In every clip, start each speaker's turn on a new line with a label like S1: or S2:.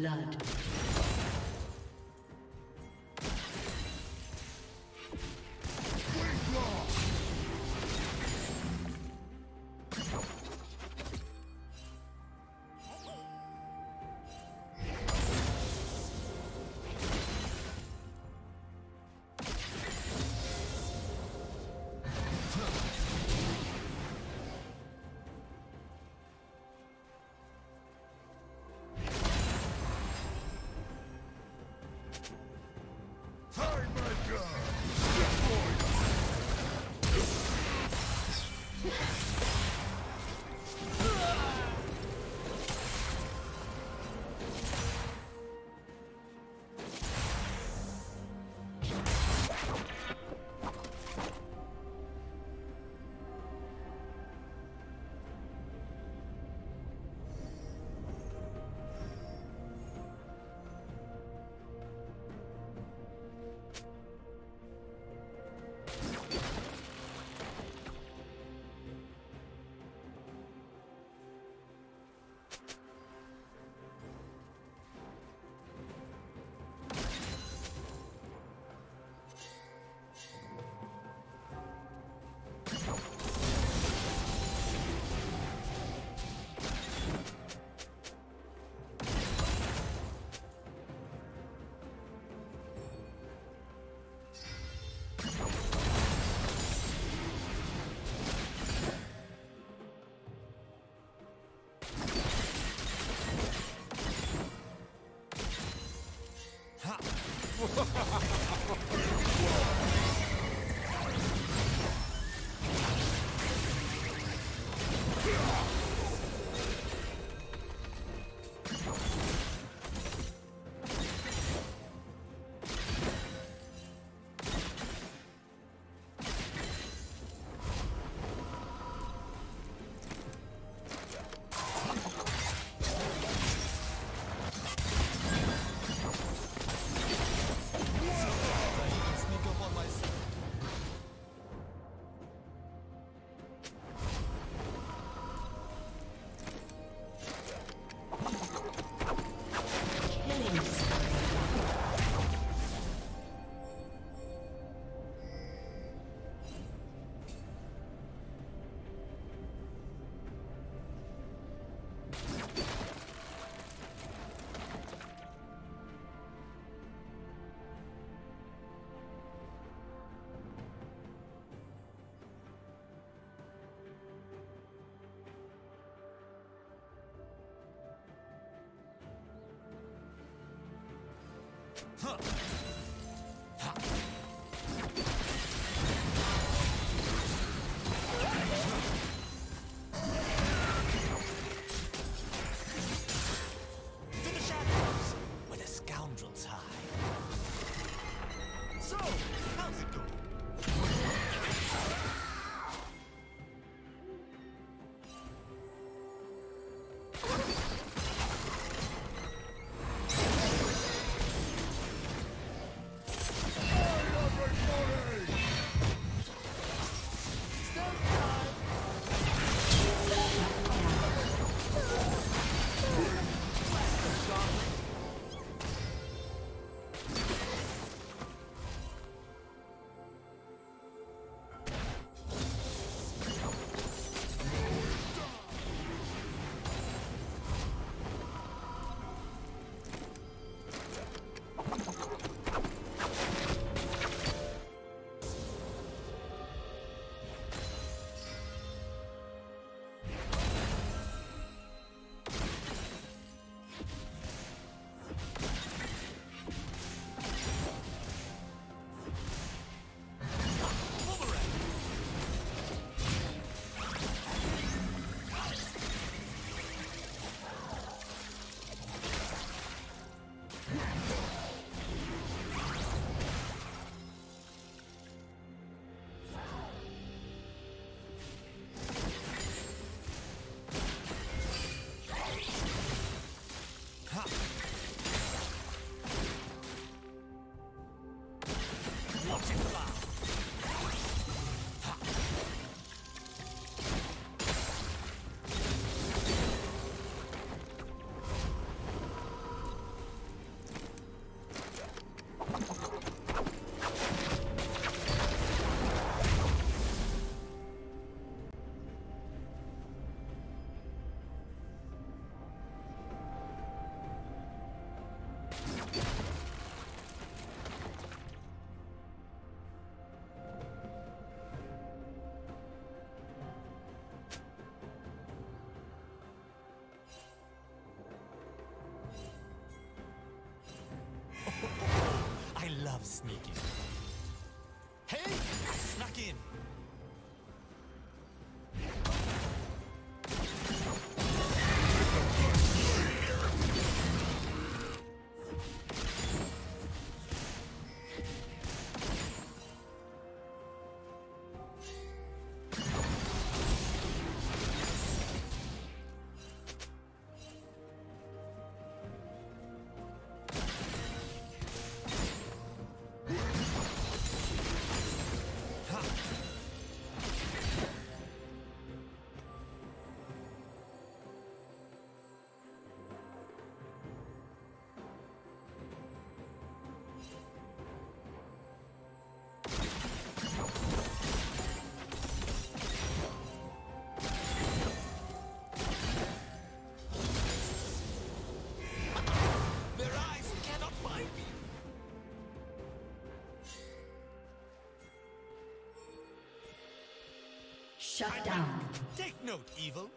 S1: blood.
S2: Go. Ha ha ha! はっ Hey! Snuck in!
S1: Shut down.
S2: Take note, evil.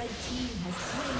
S1: Red team has slain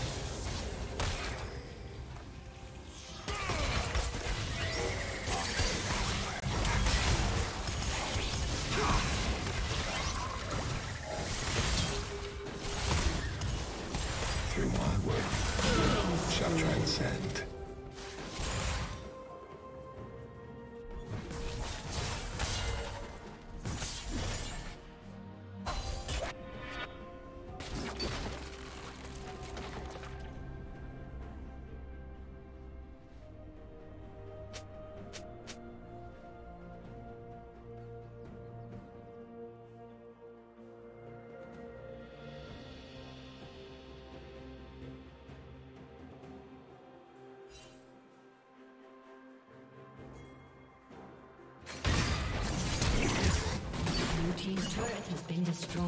S1: Team's turret has been destroyed.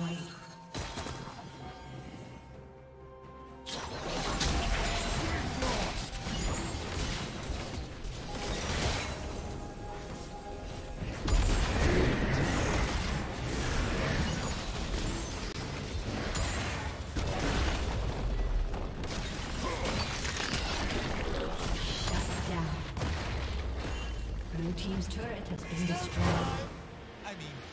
S1: Blue team's turret has been destroyed.
S2: I mean,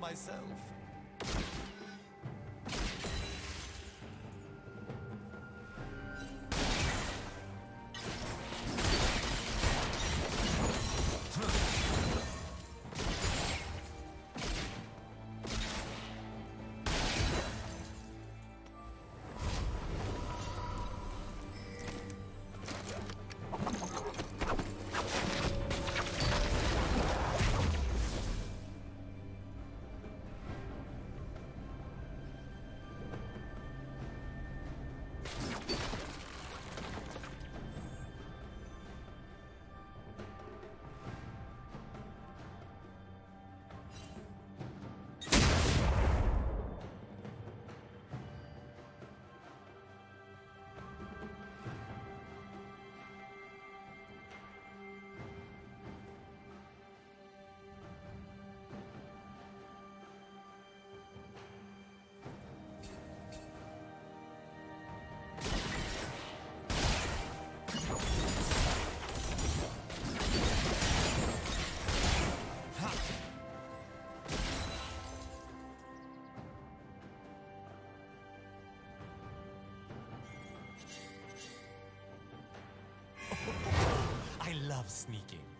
S2: Myself. Love sneaking.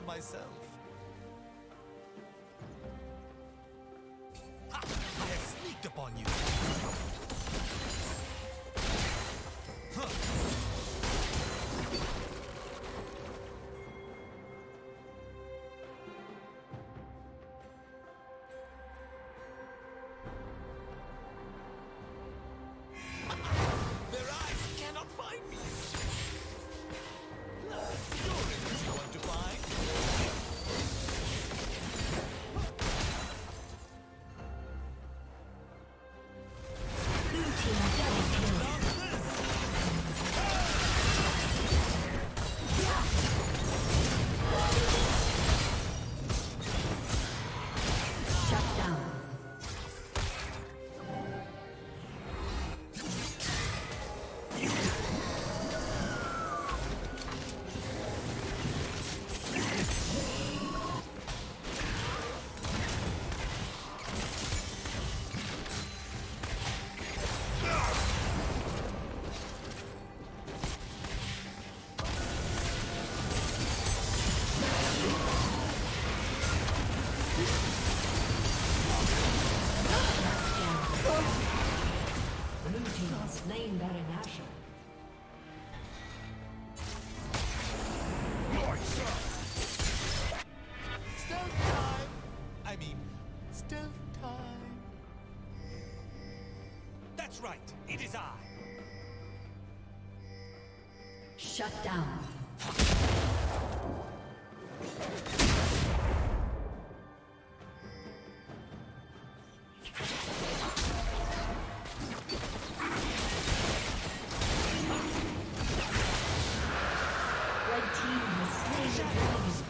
S2: on myself. right. It is I.
S1: Shut down. Red team has slain the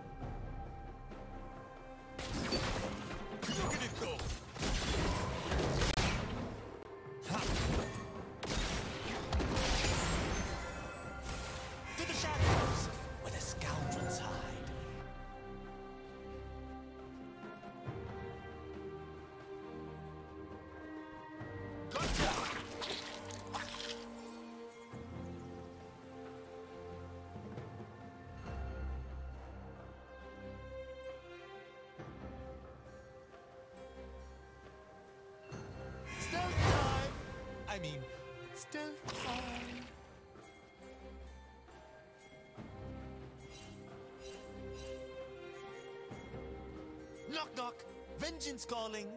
S2: Knock knock. Vengeance calling.